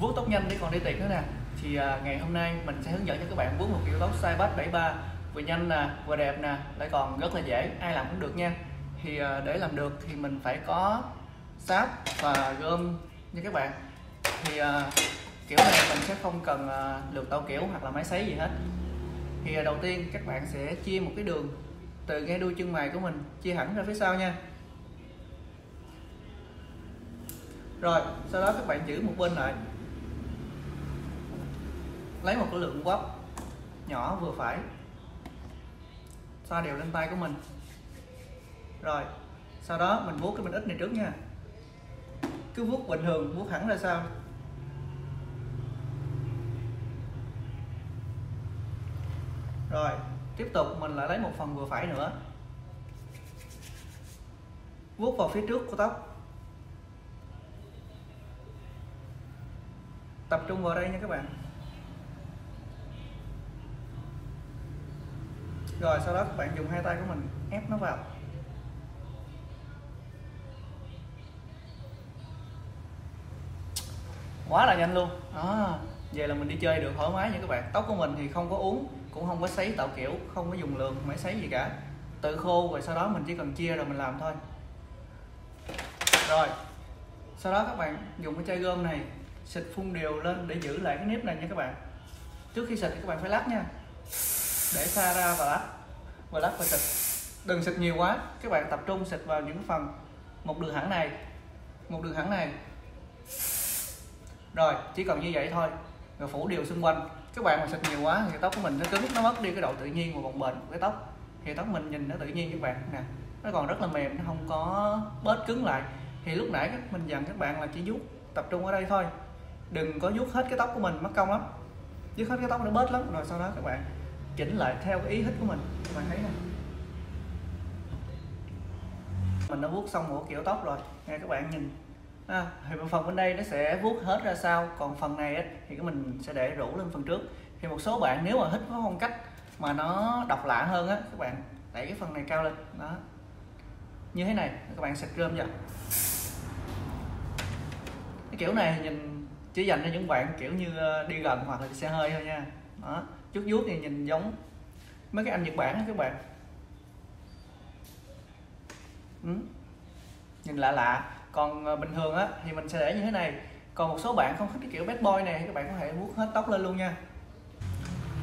vuốt tóc nhanh để còn đi tiệc nữa nè. Thì à, ngày hôm nay mình sẽ hướng dẫn cho các bạn vuốt một kiểu tóc size bát 73 vừa nhanh nè vừa đẹp nè lại còn rất là dễ ai làm cũng được nha. Thì à, để làm được thì mình phải có sáp và gom nha các bạn. Thì à, kiểu này mình sẽ không cần à, lượt tàu kiểu hoặc là máy sấy gì hết. Thì à, đầu tiên các bạn sẽ chia một cái đường từ ngay đuôi chân mày của mình chia hẳn ra phía sau nha. Rồi sau đó các bạn giữ một bên lại lấy một cái lượng bắp nhỏ vừa phải. Xoa đều lên tay của mình. Rồi, sau đó mình vuốt cái bên ít này trước nha. Cứ vuốt bình thường, vuốt hẳn ra sau. Rồi, tiếp tục mình lại lấy một phần vừa phải nữa. Vuốt vào phía trước của tóc. Tập trung vào đây nha các bạn. Rồi sau đó các bạn dùng hai tay của mình ép nó vào. Quá là nhanh luôn. Đó vậy là mình đi chơi được thoải mái nha các bạn. Tóc của mình thì không có uống cũng không có sấy tạo kiểu không có dùng lường máy sấy gì cả. Tự khô rồi sau đó mình chỉ cần chia rồi mình làm thôi. Rồi sau đó các bạn dùng cái chai gôm này xịt phun đều lên để giữ lại cái nếp này nha các bạn. Trước khi xịt thì các bạn phải lắc nha để xa ra và lắc. Và lắc và xịt. Đừng xịt nhiều quá, các bạn tập trung xịt vào những phần một đường hẳn này, một đường hẳn này. Rồi, chỉ cần như vậy thôi. Rồi phủ đều xung quanh. Các bạn mà xịt nhiều quá thì tóc của mình nó cứng, nó mất đi cái độ tự nhiên và bồng bềnh của cái tóc. Thì tóc mình nhìn nó tự nhiên các bạn nè. Nó còn rất là mềm, nó không có bớt cứng lại. Thì lúc nãy mình dặn các bạn là chỉ vuốt, tập trung ở đây thôi. Đừng có vuốt hết cái tóc của mình, mất công lắm. Vuốt hết cái tóc nó bớt lắm. Rồi sau đó các bạn chỉnh lại theo ý thích của mình. Các bạn thấy nè mình đã vuốt xong một kiểu tóc rồi. Nghe các bạn nhìn. À, thì phần bên đây nó sẽ vuốt hết ra sau còn phần này ấy, thì cái mình sẽ để rủ lên phần trước. Thì một số bạn nếu mà thích có phong cách mà nó độc lạ hơn á các bạn đẩy cái phần này cao lên. Đó. Như thế này các bạn xịt rơm vào. Cái kiểu này nhìn chỉ dành cho những bạn kiểu như ờ, đi gần hoặc là đi xe hơi thôi nha. Đó, chút vuốt thì nhìn giống mấy cái anh nhật bản đó các bạn. Ừ. nhìn lạ lạ. Còn ờ, bình thường á thì mình sẽ để như thế này. Còn một số bạn không thích cái kiểu bad boy này thì các bạn có thể vuốt hết tóc lên luôn nha.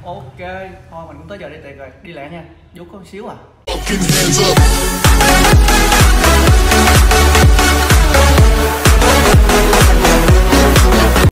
Ok, thôi mình cũng tới giờ đi tiệc rồi. Đi lẹ nha. Vuốt có một xíu à.